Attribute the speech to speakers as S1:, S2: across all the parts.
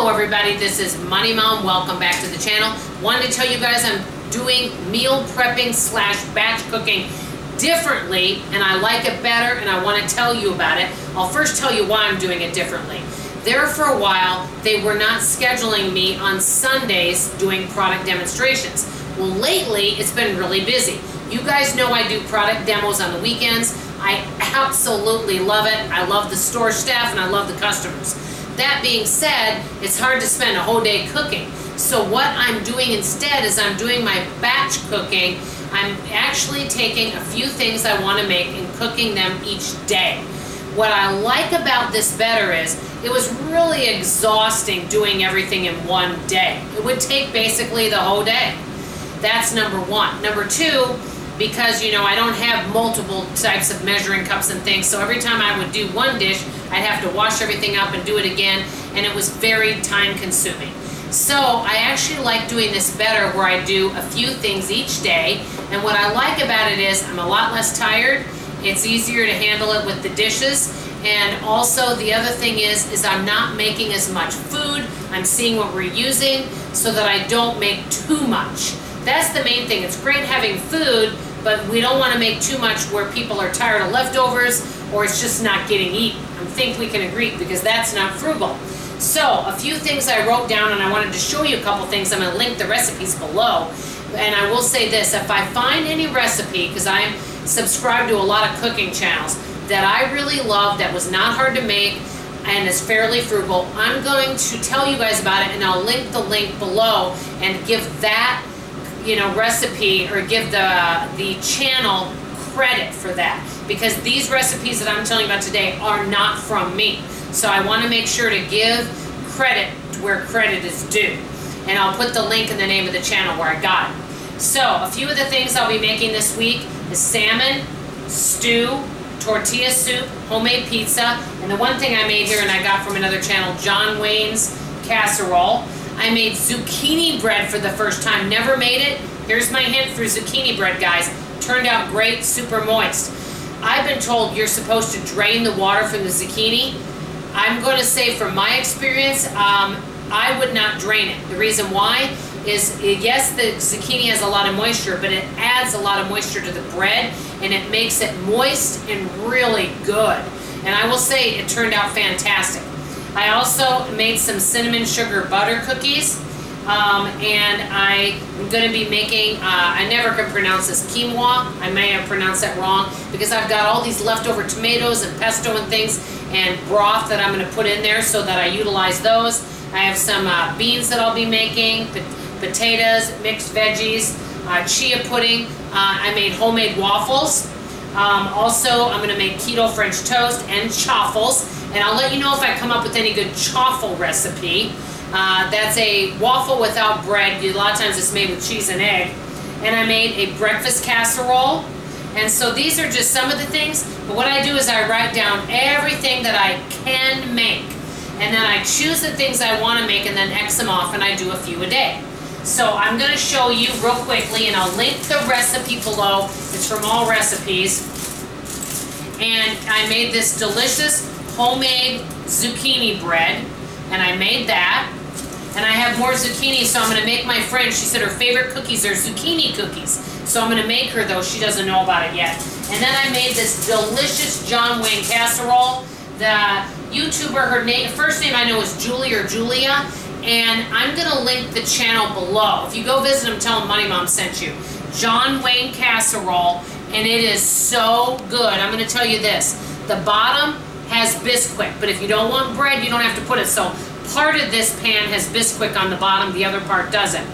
S1: Hello everybody, this is Money Mom. Welcome back to the channel. Wanted to tell you guys I'm doing meal prepping slash batch cooking differently and I like it better and I want to tell you about it. I'll first tell you why I'm doing it differently. There for a while, they were not scheduling me on Sundays doing product demonstrations. Well, lately, it's been really busy. You guys know I do product demos on the weekends. I absolutely love it. I love the store staff and I love the customers. That being said, it's hard to spend a whole day cooking. So what I'm doing instead is I'm doing my batch cooking. I'm actually taking a few things I want to make and cooking them each day. What I like about this better is it was really exhausting doing everything in one day. It would take basically the whole day. That's number one. Number two, because you know I don't have multiple types of measuring cups and things so every time I would do one dish I'd have to wash everything up and do it again and it was very time consuming so I actually like doing this better where I do a few things each day and what I like about it is I'm a lot less tired it's easier to handle it with the dishes and also the other thing is is I'm not making as much food I'm seeing what we're using so that I don't make too much that's the main thing it's great having food but we don't want to make too much where people are tired of leftovers or it's just not getting eaten. I think we can agree because that's not frugal. So a few things I wrote down and I wanted to show you a couple things. I'm going to link the recipes below. And I will say this, if I find any recipe, because I'm subscribed to a lot of cooking channels, that I really love, that was not hard to make, and is fairly frugal, I'm going to tell you guys about it and I'll link the link below and give that you know, recipe or give the, the channel credit for that because these recipes that I'm telling you about today are not from me. So I want to make sure to give credit where credit is due. And I'll put the link in the name of the channel where I got it. So a few of the things I'll be making this week is salmon, stew, tortilla soup, homemade pizza, and the one thing I made here and I got from another channel, John Wayne's casserole. I made zucchini bread for the first time. Never made it. Here's my hint for zucchini bread, guys. Turned out great, super moist. I've been told you're supposed to drain the water from the zucchini. I'm going to say from my experience, um, I would not drain it. The reason why is, yes, the zucchini has a lot of moisture, but it adds a lot of moisture to the bread, and it makes it moist and really good. And I will say it turned out fantastic. I also made some cinnamon sugar butter cookies. Um, and I am going to be making, uh, I never can pronounce this, quinoa. I may have pronounced that wrong because I've got all these leftover tomatoes and pesto and things and broth that I'm going to put in there so that I utilize those. I have some uh, beans that I'll be making, potatoes, mixed veggies, uh, chia pudding. Uh, I made homemade waffles. Um, also, I'm going to make keto French toast and chaffles. And I'll let you know if I come up with any good chaffle recipe. Uh, that's a waffle without bread. A lot of times it's made with cheese and egg. And I made a breakfast casserole. And so these are just some of the things. But what I do is I write down everything that I can make. And then I choose the things I want to make and then X them off and I do a few a day. So I'm going to show you real quickly and I'll link the recipe below. It's from Allrecipes. And I made this delicious homemade zucchini bread, and I made that. And I have more zucchini, so I'm going to make my friend, she said her favorite cookies are zucchini cookies. So I'm going to make her those. She doesn't know about it yet. And then I made this delicious John Wayne casserole. The YouTuber, her name, first name I know is Julie or Julia. And I'm going to link the channel below. If you go visit them, tell them Money Mom sent you. John Wayne casserole. And it is so good. I'm going to tell you this. The bottom has Bisquick, but if you don't want bread, you don't have to put it. So part of this pan has Bisquick on the bottom, the other part doesn't.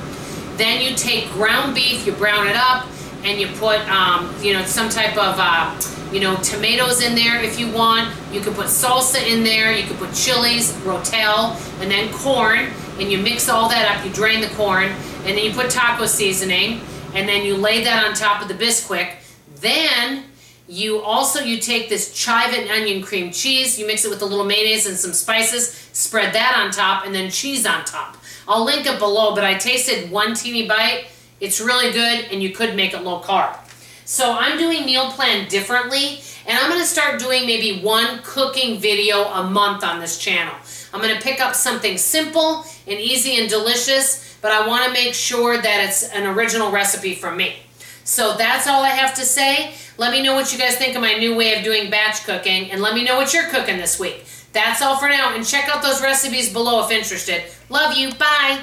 S1: Then you take ground beef, you brown it up, and you put, um, you know, some type of, uh, you know, tomatoes in there if you want. You can put salsa in there, you can put chilies, rotel, and then corn, and you mix all that up, you drain the corn, and then you put taco seasoning, and then you lay that on top of the Bisquick. Then you also, you take this chive and onion cream cheese, you mix it with a little mayonnaise and some spices, spread that on top, and then cheese on top. I'll link it below, but I tasted one teeny bite. It's really good, and you could make it low carb. So I'm doing meal plan differently, and I'm going to start doing maybe one cooking video a month on this channel. I'm going to pick up something simple and easy and delicious, but I want to make sure that it's an original recipe from me. So that's all I have to say. Let me know what you guys think of my new way of doing batch cooking, and let me know what you're cooking this week. That's all for now, and check out those recipes below if interested. Love you. Bye.